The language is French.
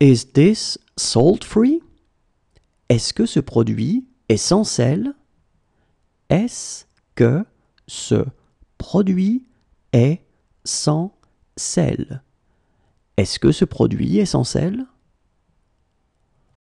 Is this salt free? Est-ce que ce produit est sans sel? Est-ce que ce produit est sans sel? Est-ce que ce produit est sans sel?